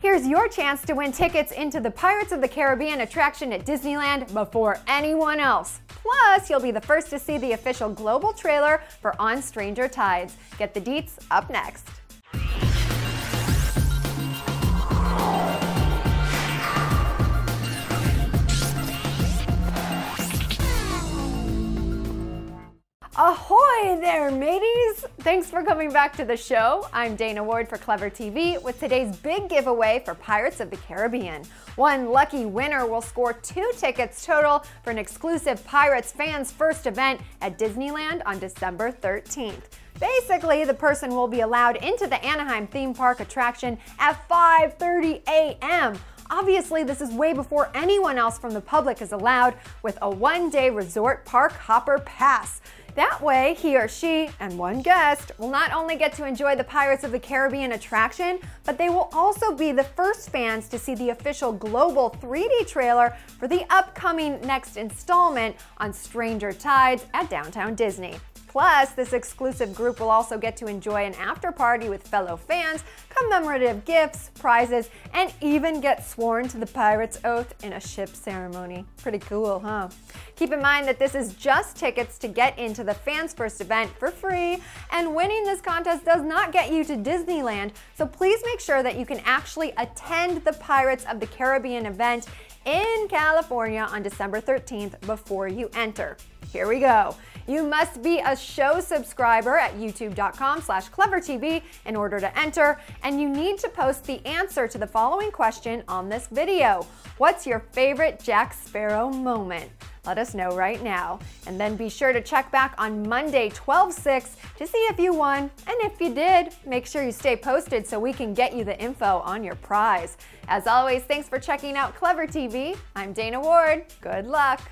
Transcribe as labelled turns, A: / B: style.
A: Here's your chance to win tickets into the Pirates of the Caribbean attraction at Disneyland before anyone else. Plus, you'll be the first to see the official global trailer for On Stranger Tides. Get the deets up next. Ahoy there, mateys! Thanks for coming back to the show. I'm Dana Ward for Clevver TV with today's big giveaway for Pirates of the Caribbean. One lucky winner will score two tickets total for an exclusive Pirates fans first event at Disneyland on December 13th. Basically, the person will be allowed into the Anaheim theme park attraction at 5:30 a.m. Obviously, this is way before anyone else from the public is allowed with a one-day resort park hopper pass. That way, he or she and one guest will not only get to enjoy the Pirates of the Caribbean attraction, but they will also be the first fans to see the official global 3D trailer for the upcoming next installment on Stranger Tides at Downtown Disney. Plus, this exclusive group will also get to enjoy an after party with fellow fans, commemorative gifts, prizes, and even get sworn to the Pirate's Oath in a ship ceremony. Pretty cool, huh? Keep in mind that this is just tickets to get into the Fans First event for free, and winning this contest does not get you to Disneyland, so please make sure that you can actually attend the Pirates of the Caribbean event in California on December 13th before you enter. Here we go. You must be a show subscriber at youtube.com slash clevvertv in order to enter, and you need to post the answer to the following question on this video. What's your favorite Jack Sparrow moment? Let us know right now. And then be sure to check back on Monday, 12-6 to see if you won. And if you did, make sure you stay posted so we can get you the info on your prize. As always, thanks for checking out Clevver TV. I'm Dana Ward. Good luck.